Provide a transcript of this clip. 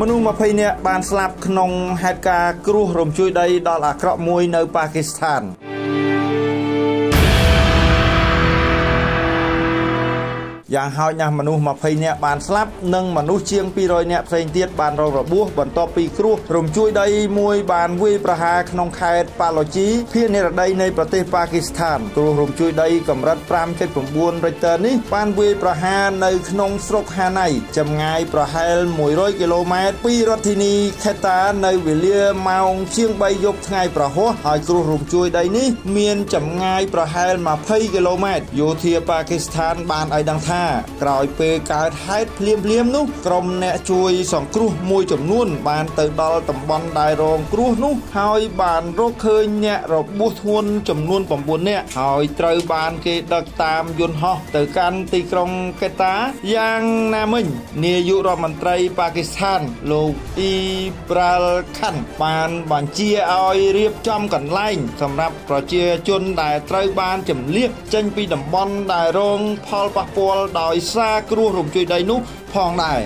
មនុស្ស20នាក់បានស្លាប់ក្នុងហេតុការណ៍គ្រោះរំជួយដីដល់អាក្រក់មួយនៅប៉ាគីស្ថាន យ៉ាងហោចណាស់មនុស្ស20នាក់បានស្លាប់និងមនុស្សជាង200នាក់ផ្សេងទៀតបានរងរបួសបន្ទាប់ពីគ្រោះរំជួយដីមួយបានវាយប្រហារក្នុងខេត្តប៉ាឡូជីភាគនិរតីនៃប្រទេសប៉ាគីស្ថានគ្រោះរំជួយដីកម្រិត5.9 Richter នេះបានវាយប្រហារនៅក្នុងស្រុកហាណៃចម្ងាយប្រហែល100គីឡូម៉ែត្រពីរដ្ឋធានីខេតានៅវេលាម៉ោងជាង3យប់ថ្ងៃប្រហោះហើយគ្រោះរំជួយដីនេះមានចម្ងាយប្រហែល20គីឡូម៉ែត្រយោធាប៉ាគីស្ថានបានឲ្យដឹងថាថាក្រោយពេលកើតហេតុភ្លាមភ្លាមនោះក្រុមអ្នកជួយសង្គ្រោះមួយចំនួន បានទៅដល់តំបន់ដែលរងគ្រោះនោះហើយបានរកឃើញអ្នករបួសធ្ងន់ចំនួន9នាក់ហើយត្រូវបានគេដឹកតាមយន្តហោះទៅកាន់ទីក្រុងកេតាយ៉ាងណាមិញនាយករដ្ឋមន្ត្រីប៉ាគីស្ថានលោកអ៊ីប្រាល់ខាន់ បានបញ្ជាឲ្យរៀបចំកន្លែង សម្រាប់ប្រជាជនដែលត្រូវបានចម្លៀសចេញពីតំបន់ដែលរងផលប៉ះពាល់ដោយសារគ្រោះរំជួយដីនោះផងដែរ